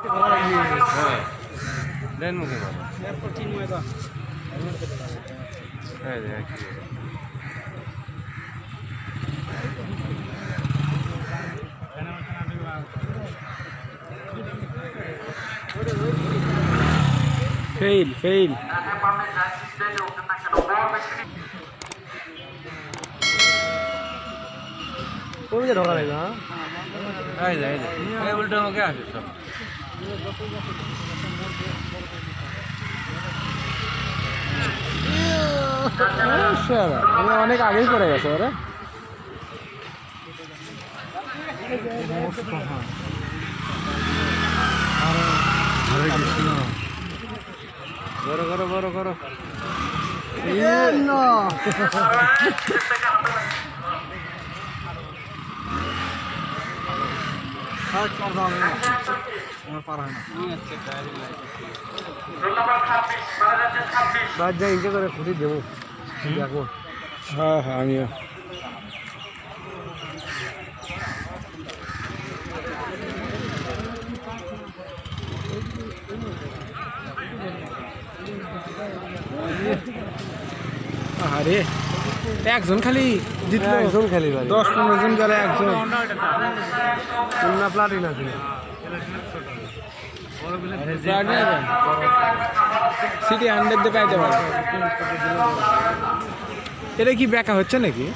হ্যাঁ দেন মুখে বাবা হ্যাঁ দেখ ফেইল ফেইল কোন যে ঢোকা লাগবে হ্যাঁ এই যে এই যে এই উল্টো মুখে আসে সব অনেক আগেই পড়ে গেছে ওরা করো করো করো বাদ যা ইনকে করে খুঁটি দেবো দেখো হ্যাঁ হ্যাঁ আমিও আরে একজন খালি জিতলো একজন খালি দশ পনেরো জন গেলে একজন না প্লাটিন আছে সিটি হান্ড্রেড দিয়ে পাইতে পারে। এটা কি ব্যাকা হচ্ছে নাকি?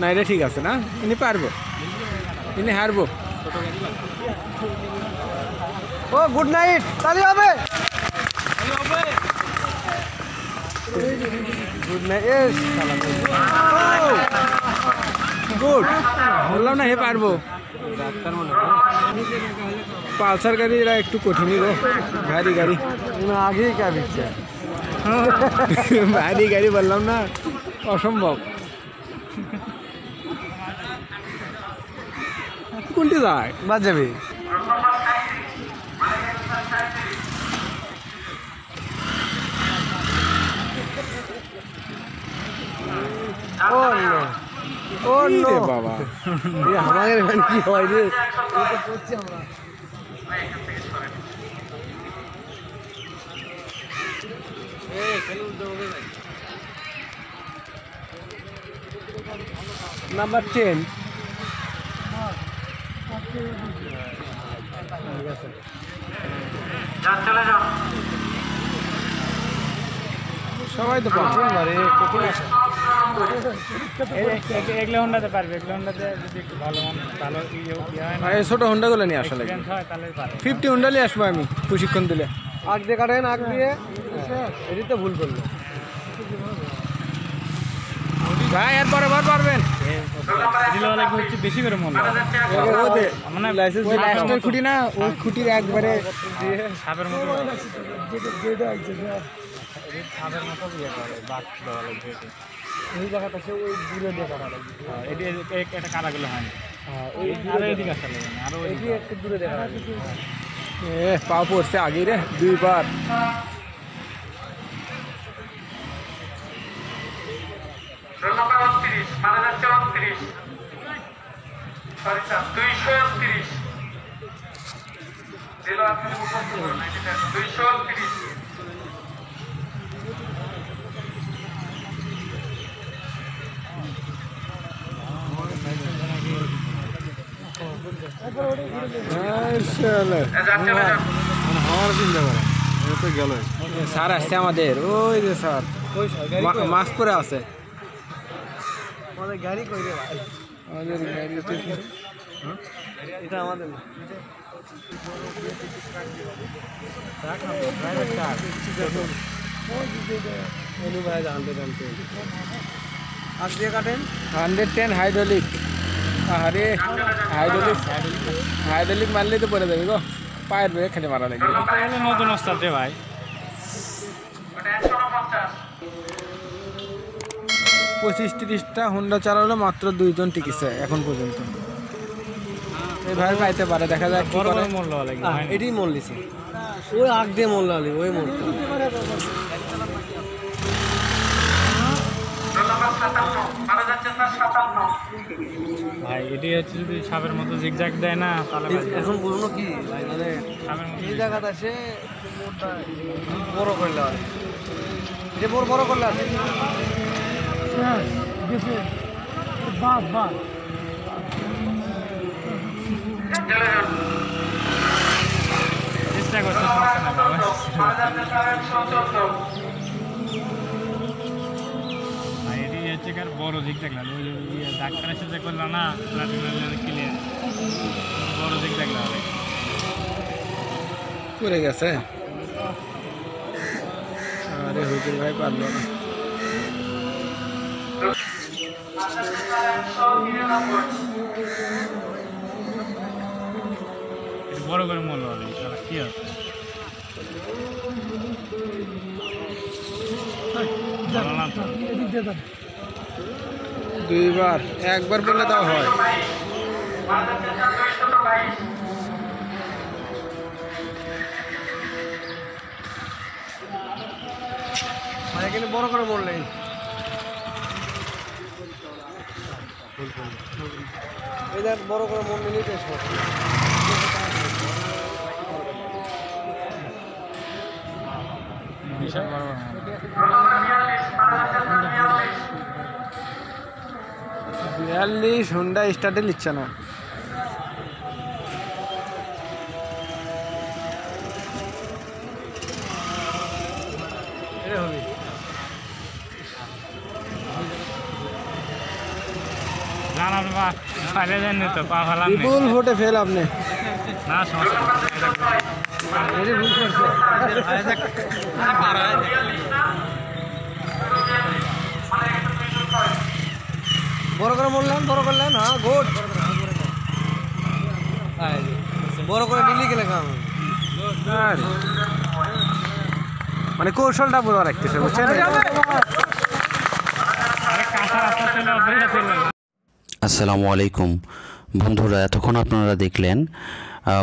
না এটা ঠিক আছে না? ইনি পারব। ইনি হারবো। ও গুড নাইট তাহলে হবে। গুড নাইট গুড বললাম না হে পারব। পালসার গাড়ি এরা একটু কঠিনই গো। ভারী গাড়ি। আগেই কা দিচ্ছে ভারী গাড়ি বললাম না অসম্ভব। কোনটি যায়? বাদ যাবে ও নো ও নো। বাবা? এ আমাদের কি হয় রে? নাম্বার টেন সবাই তো পাচ্ছেন বারে কখন আসে এগুলো হন্ডাতে পারবে এগুলো হন্ডাতে যদি একটু ভালো ভালো ইয়ে না? এই ছোট হোন্ডাগুলো নিয়ে আসা লাগে experience তাহলে পারে। ফিফটি হোন্ডা নিয়ে আসব আমি প্রশিক্ষণ দিলে। আগ দিয়ে কাটেন আগ দিয়ে। এটি তো ভুল করল। ভাই এরপরে বার পারবেন। হচ্ছে বেশি করে মন মানে লাইসেন্স লাস্টের খুঁটি না ওই খুঁটির একবারে সাপের মতো সাপের মতো ইয়ে করে বাঘ। ওই জায়গাটা সে ওই দূরে দিয়ে কাটা হ্যাঁ, এটি এ- এ- একটা কারাগুলো হয় না হ্যাঁ? ওই আরও এদিকে আসা লাগবে না আরও এটি একটু দূরে দেখা লাগবে এ পা পড়ছে আগেই রে দুইবার রোল নাম্বার উনত্রিশ মারা যাচ্ছে উনত্রিশ সরি স্যার দুইশো উনত্রিশ দিল আপনি মুখস্থ করুন দুইশো উনত্রিশ আমার চিন্তা করা এটা তো গেল স্যার আসছে আমাদের। ওই যে স্যার। মাস্ক পরে আছে। আমাদের গাড়ি কই রে ভাই? আমাদের গাড়ি এটা আমাদের না হান্ড্রেড টেন হাইড্রোলিক। আরে হাইড্রোলিক হাইড্রোলিক মারলেই তো পড়ে যাবে গো। পায়ের ব্রেক খালি মারা লাগবে। নতুন ওস্তাদ রে ভাই পঁচিশ তিরিশটা হোন্ডা চালালো মাত্র দুইজন টিকেছে এখন পর্যন্ত। এভাবে পাইতে পারে দেখা বড় লাগবে এটি মল্লিছে ওই আগ দিয়ে মোল লালি ওই মোলটা সাতান্ন মারা সাতান্ন ভাই এটি হচ্ছে যদি সাপের মতো জিগজাগ দেয় না তাহলে এখন বলুন কি? মানে এই জায়গাটা সে বড় করলে হয়। এটা বড় বড় করলে আছে চলে যান চেষ্টা করছে সমস্যা হচ্ছে বড় জিগজাগ লাগে ওই যে ইয়ে ডাক্তার এসে যে করল না প্লাটিনাম ক্লিয়ার বড় জিগজাগ লাগে পড়ে গেছে। আরে হুজুর ভাই পারল না। বড় করে মূল্য হবে তাহলে কি ভালো না তো। দুইবার, একবার বললে তাও হয়। এখানে বড় করে দেখ, বড় করে মন টেস্ট বিশাল বড় বিয়াল্লিশ হুন্ডা স্টার্টে নিচ্ছে না। বিপুল ভোটে ফেল আপনি। না সমস্যা বড় করে বললেন বড় করলেন হ্যাঁ গুড। বড় করে নিলি গেলে মানে কৌশলটা পুরো রাখতেছে বুঝছেন? আসসালামু আলাইকুম। বন্ধুরা এতক্ষণ আপনারা দেখলেন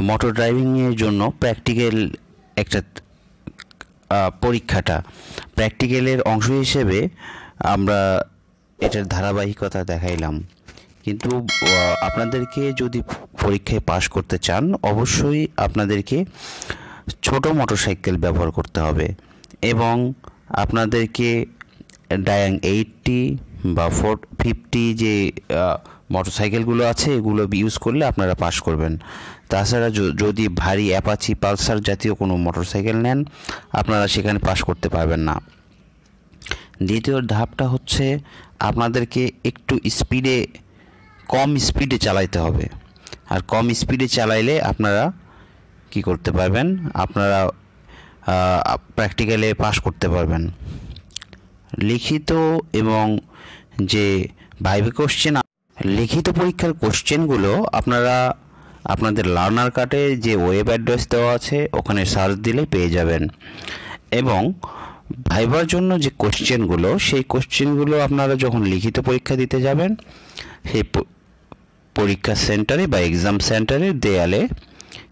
মোটর ড্রাইভিংয়ের জন্য প্র্যাকটিক্যাল একটা পরীক্ষাটা। প্র্যাকটিক্যালের অংশ হিসেবে আমরা এটার ধারাবাহিকতা দেখাইলাম। কিন্তু আপনাদেরকে যদি পরীক্ষায় পাশ করতে চান, অবশ্যই আপনাদেরকে ছোট মোটরসাইকেল ব্যবহার করতে হবে এবং আপনাদেরকে ডায়াং এইটটি বা ফোর ফিফটি যে মোটরসাইকেলগুলো আছে, এগুলো ইউজ করলে আপনারা পাস করবেন। তাছাড়া যদি ভারী অ্যাপাচি পালসার জাতীয় কোনো মোটরসাইকেল নেন, আপনারা সেখানে পাস করতে পারবেন না। দ্বিতীয় ধাপটা হচ্ছে আপনাদেরকে একটু স্পিডে, কম স্পিডে চালাইতে হবে। আর কম স্পিডে চালাইলে আপনারা কি করতে পারবেন? আপনারা প্র্যাকটিক্যালে পাস করতে পারবেন। লিখিত এবং যে ভাইবে কোশ্চেন লিখিত পরীক্ষার কোশ্চেনগুলো আপনারা আপনাদের লার্নার কার্ডে যে ওয়েব অ্যাড্রেস দেওয়া আছে, ওখানে সার্চ দিলে পেয়ে যাবেন। এবং ভাইবার জন্য যে কোশ্চেনগুলো সেই কোশ্চেনগুলো আপনারা যখন লিখিত পরীক্ষা দিতে যাবেন, সেই পরীক্ষা সেন্টারে বা এক্সাম সেন্টারের দেয়ালে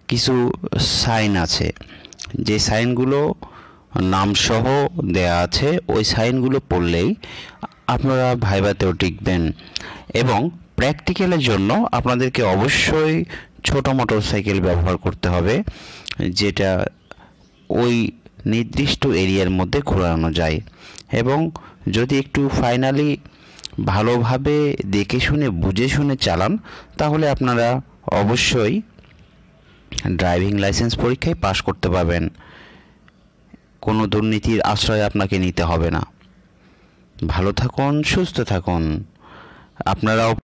কিছু সাইন আছে। যে সাইনগুলো নামসহ দেয়া আছে, ওই সাইনগুলো পড়লেই আপনারা ভাইভাতেও টিকবেন। এবং প্র্যাকটিক্যালের জন্য আপনাদেরকে অবশ্যই ছোট মোটর সাইকেল ব্যবহার করতে হবে, যেটা ওই নির্দিষ্ট এরিয়ার মধ্যে ঘোরানো যায়। এবং যদি একটু ফাইনালি ভালোভাবে দেখে শুনে, বুঝে শুনে চালান, তাহলে আপনারা অবশ্যই ড্রাইভিং লাইসেন্স পরীক্ষায় পাশ করতে পারবেন। কোনো দুর্নীতির আশ্রয় আপনাকে নিতে হবে না। ভালো থাকুন, সুস্থ থাকুন। আপনারাও